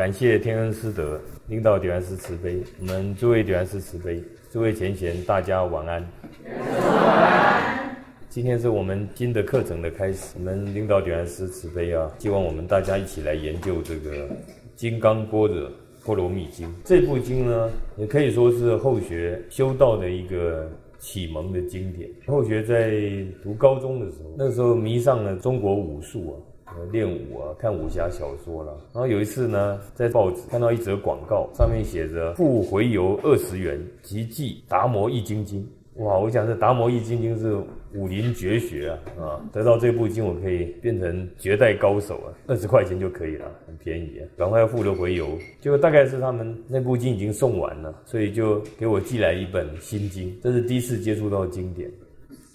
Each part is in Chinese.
感谢天恩师德领导点燃师慈悲，我们诸位点燃师慈悲，诸位前贤，大家晚安。今天是我们新的课程的开始，我们领导点燃师慈悲啊，希望我们大家一起来研究这个《金刚般若波罗蜜经》这部经呢，也可以说是后学修道的一个启蒙的经典。后学在读高中的时候，那时候迷上了中国武术啊。练武啊，看武侠小说了。然后有一次呢，在报纸看到一则广告，上面写着“付回游二十元即记达摩易筋经”。哇，我想这达摩易筋经是武林绝学啊！啊，得到这部经，我可以变成绝代高手啊！二十块钱就可以了，很便宜啊！赶快付了回游，结果大概是他们那部经已经送完了，所以就给我寄来一本新经。这是第一次接触到经典。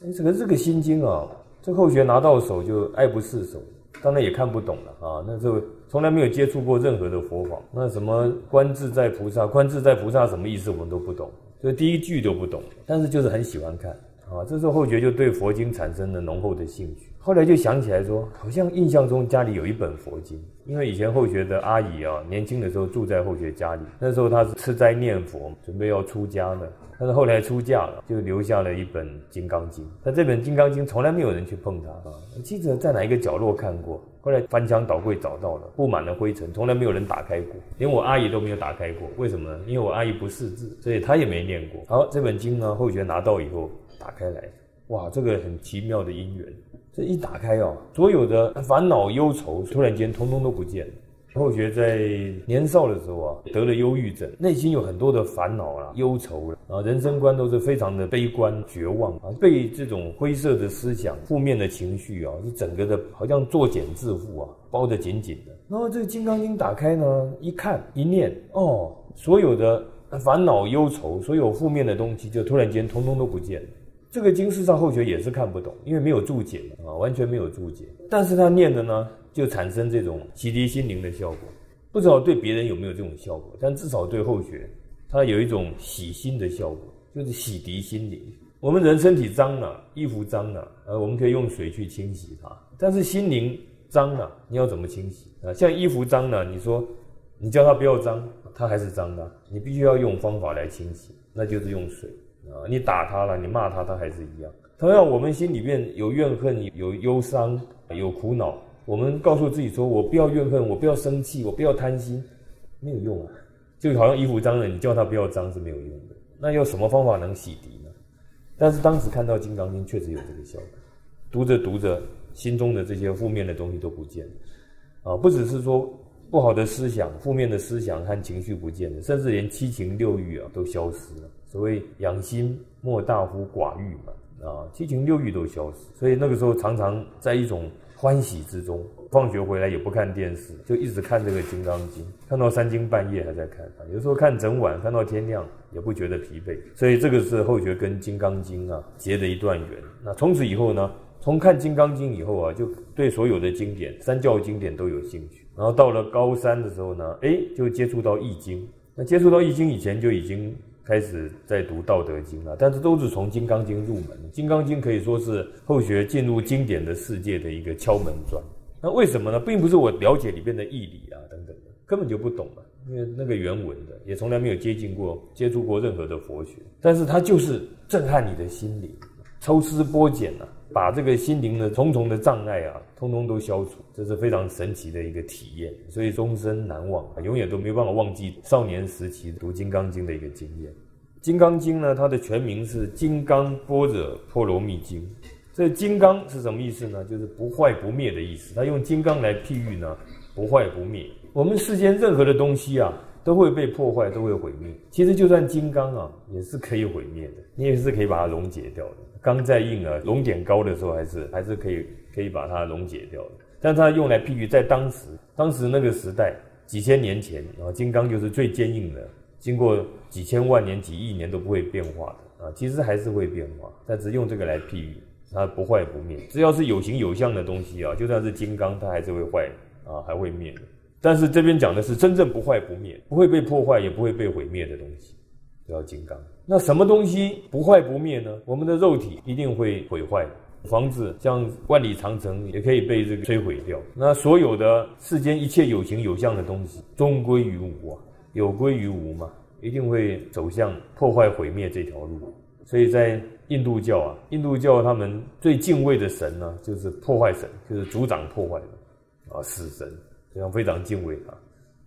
哎，这个这个心经啊，这后学拿到手就爱不释手。当然也看不懂了啊！那时候从来没有接触过任何的佛法，那什么观自在菩萨，观自在菩萨什么意思，我们都不懂，所以第一句都不懂。但是就是很喜欢看啊！这时候后觉就对佛经产生了浓厚的兴趣。后来就想起来说，好像印象中家里有一本佛经，因为以前后学的阿姨啊，年轻的时候住在后学家里，那时候她是吃斋念佛，准备要出家了。但是后来出嫁了，就留下了一本《金刚经》。但这本《金刚经》从来没有人去碰它啊！记得在哪一个角落看过，后来翻箱倒柜找到了，布满了灰尘，从来没有人打开过，连我阿姨都没有打开过。为什么呢？因为我阿姨不识字，所以她也没念过。好，这本经呢，后学拿到以后打开来，哇，这个很奇妙的因缘，这一打开哦，所有的烦恼忧愁突然间通通都不见了。后学在年少的时候啊，得了忧郁症，内心有很多的烦恼啦、忧愁了啊，人生观都是非常的悲观、绝望啊，被这种灰色的思想、负面的情绪啊，是整个的好像作茧自缚啊，包得紧紧的。然后这个《金刚经》打开呢，一看一念，哦，所有的烦恼、忧愁，所有负面的东西，就突然间通通都不见了。这个经世上后学也是看不懂，因为没有注解啊，完全没有注解。但是他念的呢？就产生这种洗涤心灵的效果，不知道对别人有没有这种效果，但至少对后学，它有一种洗心的效果，就是洗涤心灵。我们人身体脏了，衣服脏了，呃，我们可以用水去清洗它。但是心灵脏了，你要怎么清洗啊？像衣服脏了，你说你叫它不要脏，它还是脏的，你必须要用方法来清洗，那就是用水啊。你打它了，你骂它，它还是一样。同样，我们心里面有怨恨、有忧伤、有苦恼。我们告诉自己说：“我不要怨恨，我不要生气，我不要贪心，没有用啊！就好像衣服脏了，你叫他不要脏是没有用的。那用什么方法能洗涤呢？但是当时看到《金刚经》，确实有这个效果。读着读着，心中的这些负面的东西都不见了啊！不只是说不好的思想、负面的思想和情绪不见了，甚至连七情六欲啊都消失了。所谓养心莫大乎寡欲嘛啊，七情六欲都消失。所以那个时候常常在一种。欢喜之中，放学回来也不看电视，就一直看这个《金刚经》，看到三更半夜还在看，有时候看整晚，看到天亮也不觉得疲惫。所以这个是后学跟《金刚经》啊结的一段缘。那从此以后呢，从看《金刚经》以后啊，就对所有的经典、三教经典都有兴趣。然后到了高三的时候呢，哎，就接触到《易经》。那接触到《易经》以前就已经。开始在读《道德经》了，但是都是从《金刚经》入门，《金刚经》可以说是后学进入经典的世界的一个敲门砖。那为什么呢？并不是我了解里面的义理啊等等的，根本就不懂嘛，因为那个原文的也从来没有接近过、接触过任何的佛学。但是它就是震撼你的心灵，抽丝剥茧啊，把这个心灵的重重的障碍啊，通通都消除，这是非常神奇的一个体验，所以终身难忘，永远都没办法忘记少年时期读《金刚经》的一个经验。《金刚经》呢，它的全名是《金刚般若波罗蜜经》。这“金刚”是什么意思呢？就是不坏不灭的意思。它用金刚来譬喻呢，不坏不灭。我们世间任何的东西啊，都会被破坏，都会毁灭。其实就算金刚啊，也是可以毁灭的，你也是可以把它溶解掉的。钢再硬啊，熔点高的时候，还是还是可以可以把它溶解掉的。但它用来譬喻在当时，当时那个时代，几千年前啊，金刚就是最坚硬的，经过几千万年、几亿年都不会变化的啊。其实还是会变化，但是用这个来譬喻，它不坏不灭。只要是有形有相的东西啊，就算是金刚，它还是会坏啊，还会灭的。但是这边讲的是真正不坏不灭，不会被破坏，也不会被毁灭的东西。叫金刚，那什么东西不坏不灭呢？我们的肉体一定会毁坏，房子像万里长城也可以被这个摧毁掉。那所有的世间一切有形有相的东西，终归于无啊，有归于无嘛，一定会走向破坏毁灭这条路。所以在印度教啊，印度教他们最敬畏的神呢，就是破坏神，就是主掌破坏的啊，死神，这样非常敬畏他。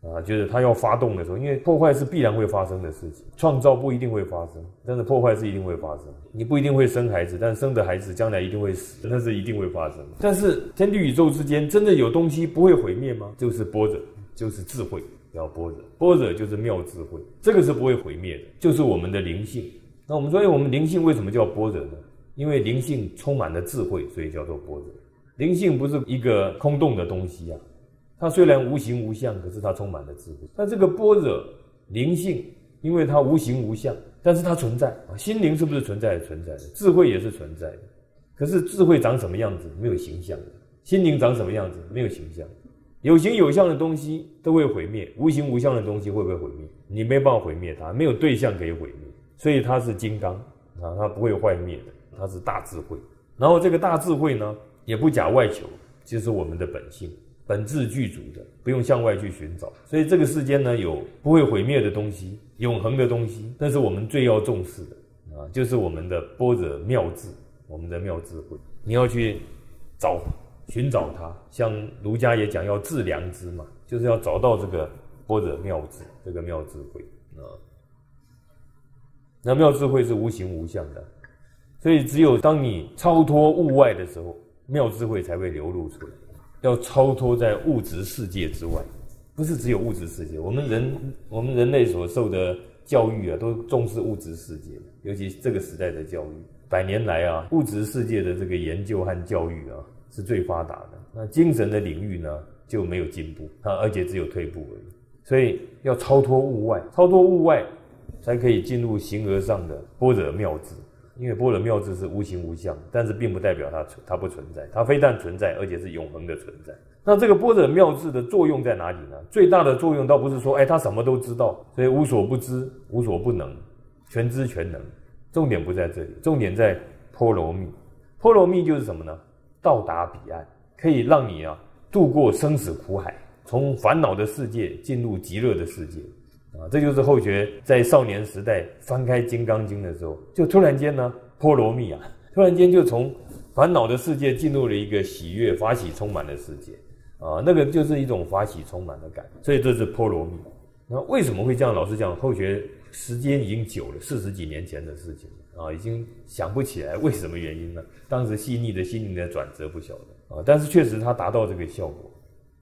啊，就是他要发动的时候，因为破坏是必然会发生的事情，创造不一定会发生，但是破坏是一定会发生。你不一定会生孩子，但生的孩子将来一定会死，那是一定会发生。但是天地宇宙之间真的有东西不会毁灭吗？就是波折，就是智慧，叫波折。波折就是妙智慧，这个是不会毁灭的，就是我们的灵性。那我们说，哎，我们灵性为什么叫波折呢？因为灵性充满了智慧，所以叫做波折。灵性不是一个空洞的东西啊。它虽然无形无相，可是它充满了智慧。那这个般若灵性，因为它无形无相，但是它存在啊。心灵是不是存在的？存在的。智慧也是存在的。可是智慧长什么样子？没有形象。心灵长什么样子？没有形象。有形有相的东西都会毁灭，无形无相的东西会不会毁灭？你没办法毁灭它，没有对象可以毁灭。所以它是金刚啊，它不会坏灭的。它是大智慧。然后这个大智慧呢，也不假外求，就是我们的本性。本质具足的，不用向外去寻找。所以这个世间呢，有不会毁灭的东西，永恒的东西，那是我们最要重视的啊，就是我们的般若妙智，我们的妙智慧。你要去找寻找它，像儒家也讲要致良知嘛，就是要找到这个般若妙智，这个妙智慧啊。那妙智慧是无形无相的，所以只有当你超脱物外的时候，妙智慧才会流露出来。要超脱在物质世界之外，不是只有物质世界。我们人，我们人类所受的教育啊，都重视物质世界，尤其这个时代的教育，百年来啊，物质世界的这个研究和教育啊，是最发达的。那精神的领域呢，就没有进步啊，而且只有退步而已。所以要超脱物外，超脱物外，才可以进入形而上的般若妙智。因为般若妙智是无形无相，但是并不代表它存它不存在，它非但存在，而且是永恒的存在。那这个般若妙智的作用在哪里呢？最大的作用倒不是说，哎，他什么都知道，所以无所不知、无所不能、全知全能。重点不在这里，重点在波罗蜜。波罗蜜就是什么呢？到达彼岸，可以让你啊度过生死苦海，从烦恼的世界进入极乐的世界。啊，这就是后学在少年时代翻开《金刚经》的时候，就突然间呢，波罗蜜啊，突然间就从烦恼的世界进入了一个喜悦、发喜充满的世界啊，那个就是一种发喜充满的感觉，所以这是波罗蜜。那为什么会这样？老师讲，后学时间已经久了，四十几年前的事情啊，已经想不起来为什么原因了。当时细腻的心灵的转折不晓得啊，但是确实它达到这个效果。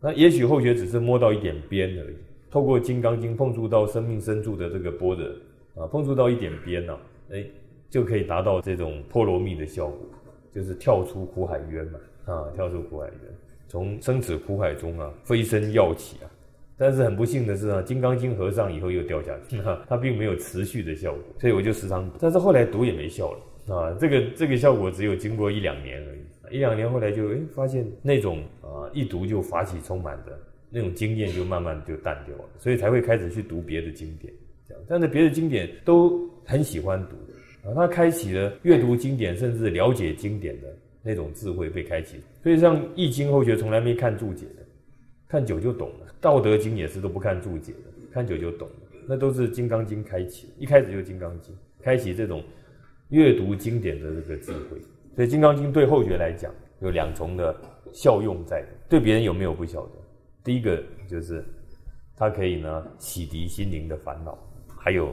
那也许后学只是摸到一点边而已。透过《金刚经》碰触到生命深处的这个波的啊，碰触到一点边呢，哎，就可以达到这种波罗蜜的效果，就是跳出苦海渊嘛，啊，跳出苦海渊，从生死苦海中啊飞身跃起啊。但是很不幸的是啊，《金刚经》合上以后又掉下去，它并没有持续的效果，所以我就时常，但是后来读也没效了啊，这个这个效果只有经过一两年而已，一两年后来就哎发现那种啊一读就法喜充满的。那种经验就慢慢就淡掉了，所以才会开始去读别的经典，这样。但是别的经典都很喜欢读的啊，他开启了阅读经典甚至了解经典的那种智慧被开启。所以像《易经》后学从来没看注解的，看久就懂了；《道德经》也是都不看注解的，看久就懂了。那都是《金刚经》开启，一开始就《金刚经》开启这种阅读经典的这个智慧。所以《金刚经》对后学来讲有两重的效用在，对别人有没有不晓得？第一个就是，它可以呢洗涤心灵的烦恼，还有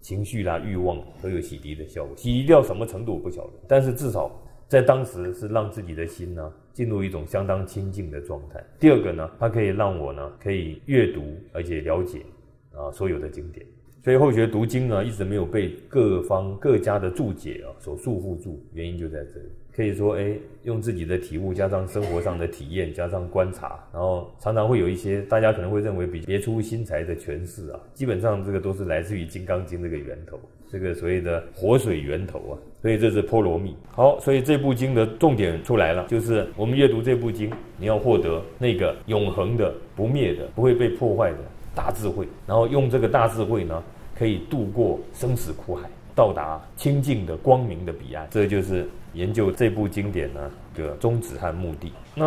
情绪啦、欲望都有洗涤的效果。洗涤到什么程度我不晓得，但是至少在当时是让自己的心呢进入一种相当清净的状态。第二个呢，它可以让我呢可以阅读而且了解啊所有的经典。所以后学读经呢一直没有被各方各家的注解啊所束缚住，原因就在这里。可以说，哎，用自己的体悟，加上生活上的体验，加上观察，然后常常会有一些大家可能会认为比别出心裁的诠释啊。基本上这个都是来自于《金刚经》这个源头，这个所谓的活水源头啊。所以这是波罗蜜。好，所以这部经的重点出来了，就是我们阅读这部经，你要获得那个永恒的、不灭的、不会被破坏的大智慧，然后用这个大智慧呢，可以度过生死苦海。到达清净的光明的彼岸。这就是研究这部经典呢的宗旨和目的。那